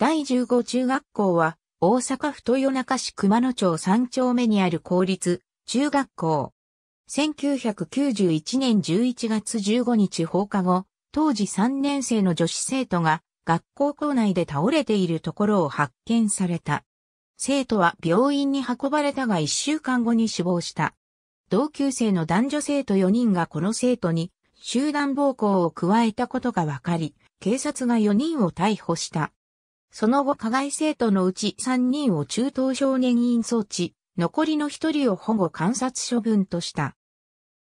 第15中学校は大阪府豊中市熊野町3丁目にある公立中学校。1991年11月15日放課後、当時3年生の女子生徒が学校校内で倒れているところを発見された。生徒は病院に運ばれたが1週間後に死亡した。同級生の男女生徒4人がこの生徒に集団暴行を加えたことが分かり、警察が4人を逮捕した。その後加害生徒のうち3人を中等少年院送致、残りの1人を保護観察処分とした。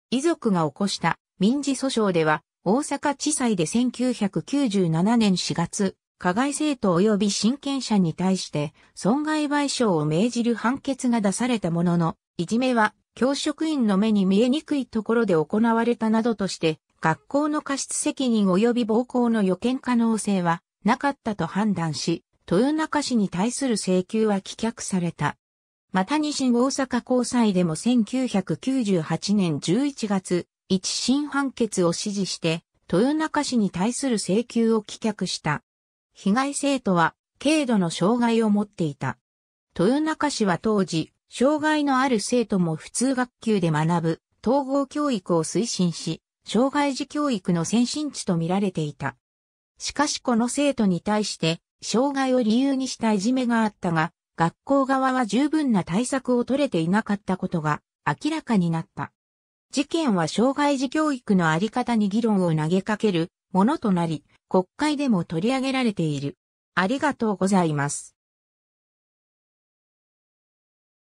遺族が起こした民事訴訟では、大阪地裁で1997年4月、加害生徒及び親権者に対して損害賠償を命じる判決が出されたものの、いじめは教職員の目に見えにくいところで行われたなどとして、学校の過失責任及び暴行の予見可能性はなかったと判断し、豊中市に対する請求は棄却された。また西大阪高裁でも1998年11月、一審判決を指示して、豊中市に対する請求を棄却した。被害生徒は、軽度の障害を持っていた。豊中市は当時、障害のある生徒も普通学級で学ぶ、統合教育を推進し、障害児教育の先進地と見られていた。しかしこの生徒に対して、障害を理由にしたいじめがあったが、学校側は十分な対策を取れていなかったことが明らかになった。事件は障害児教育のあり方に議論を投げかけるものとなり、国会でも取り上げられている。ありがとうございます。